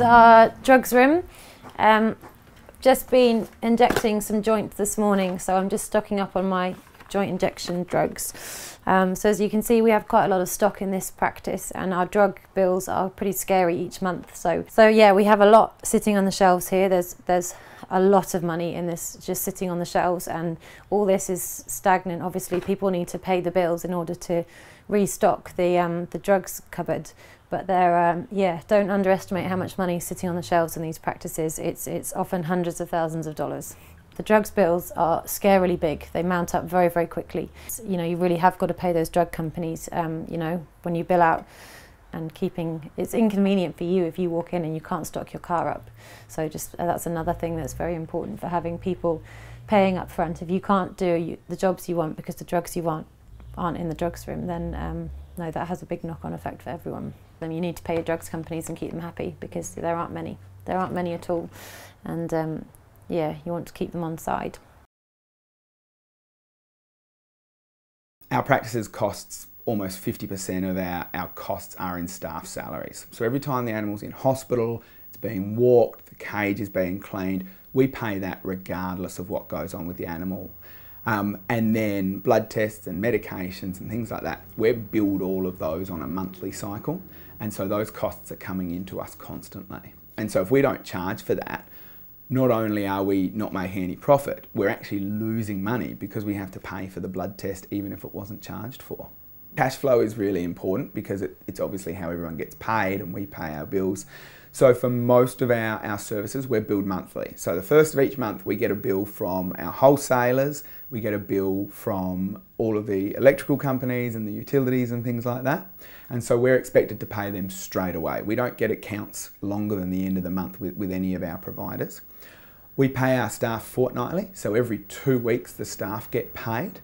our drugs room. Um, just been injecting some joints this morning, so I'm just stocking up on my joint injection drugs. Um, so as you can see, we have quite a lot of stock in this practice, and our drug bills are pretty scary each month. So, so yeah, we have a lot sitting on the shelves here. There's there's a lot of money in this just sitting on the shelves, and all this is stagnant. Obviously, people need to pay the bills in order to restock the um, the drugs cupboard. But they're um, yeah, don't underestimate how much money is sitting on the shelves in these practices. It's it's often hundreds of thousands of dollars. The drugs bills are scarily big. They mount up very very quickly. You know, you really have got to pay those drug companies. Um, you know, when you bill out and keeping it's inconvenient for you if you walk in and you can't stock your car up. So just uh, that's another thing that's very important for having people paying up front. If you can't do you, the jobs you want because the drugs you want aren't in the drugs room then um, no that has a big knock-on effect for everyone. Then you need to pay your drugs companies and keep them happy because there aren't many. There aren't many at all. And um, yeah you want to keep them on side. Our practices costs almost 50% of our, our costs are in staff salaries. So every time the animal's in hospital, it's being walked, the cage is being cleaned, we pay that regardless of what goes on with the animal. Um, and then blood tests and medications and things like that, we billed all of those on a monthly cycle. And so those costs are coming into us constantly. And so if we don't charge for that, not only are we not making any profit, we're actually losing money because we have to pay for the blood test even if it wasn't charged for. Cash flow is really important because it, it's obviously how everyone gets paid and we pay our bills. So for most of our, our services, we're billed monthly. So the first of each month, we get a bill from our wholesalers, we get a bill from all of the electrical companies and the utilities and things like that. And so we're expected to pay them straight away. We don't get accounts longer than the end of the month with, with any of our providers. We pay our staff fortnightly, so every two weeks the staff get paid.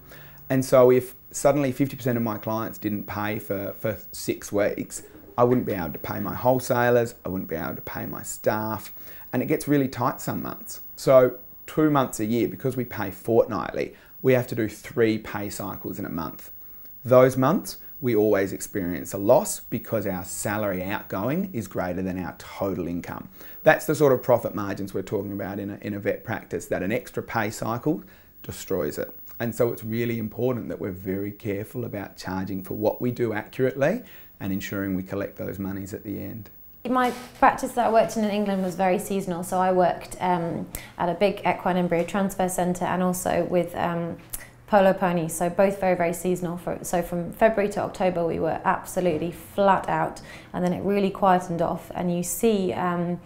And so if suddenly 50% of my clients didn't pay for, for six weeks, I wouldn't be able to pay my wholesalers, I wouldn't be able to pay my staff, and it gets really tight some months. So two months a year, because we pay fortnightly, we have to do three pay cycles in a month. Those months, we always experience a loss because our salary outgoing is greater than our total income. That's the sort of profit margins we're talking about in a, in a vet practice, that an extra pay cycle destroys it. And so it's really important that we're very careful about charging for what we do accurately and ensuring we collect those monies at the end. My practice that I worked in in England was very seasonal, so I worked um, at a big equine embryo transfer centre and also with um, polo ponies, so both very, very seasonal. For, so from February to October, we were absolutely flat out, and then it really quietened off, and you see um,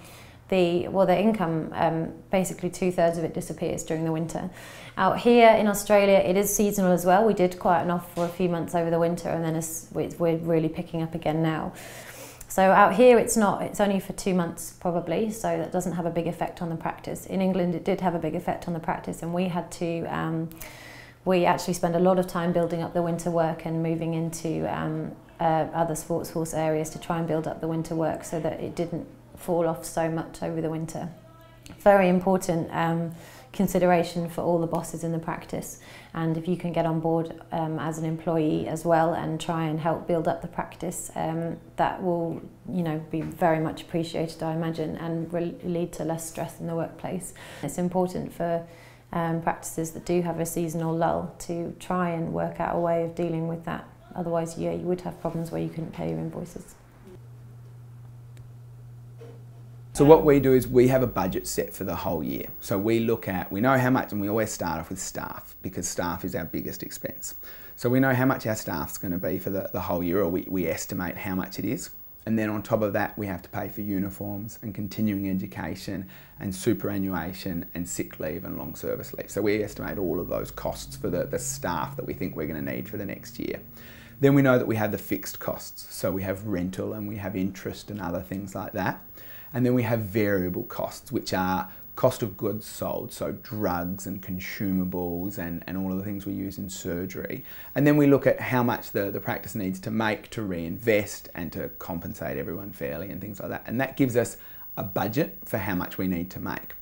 the well the income um, basically two thirds of it disappears during the winter. Out here in Australia, it is seasonal as well. We did quieten off for a few months over the winter, and then we're really picking up again now. So out here, it's not. It's only for two months probably, so that doesn't have a big effect on the practice. In England, it did have a big effect on the practice, and we had to. Um, we actually spend a lot of time building up the winter work and moving into um, uh, other sports horse areas to try and build up the winter work so that it didn't fall off so much over the winter. Very important um, consideration for all the bosses in the practice and if you can get on board um, as an employee as well and try and help build up the practice um, that will you know be very much appreciated I imagine and lead to less stress in the workplace. It's important for um, practices that do have a seasonal lull to try and work out a way of dealing with that otherwise yeah you would have problems where you couldn't pay your invoices. So what we do is we have a budget set for the whole year. So we look at, we know how much, and we always start off with staff because staff is our biggest expense. So we know how much our staff's going to be for the, the whole year, or we, we estimate how much it is. And then on top of that, we have to pay for uniforms and continuing education and superannuation and sick leave and long service leave. So we estimate all of those costs for the, the staff that we think we're going to need for the next year. Then we know that we have the fixed costs. So we have rental and we have interest and other things like that. And then we have variable costs, which are cost of goods sold, so drugs and consumables and, and all of the things we use in surgery. And then we look at how much the, the practice needs to make to reinvest and to compensate everyone fairly and things like that. And that gives us a budget for how much we need to make.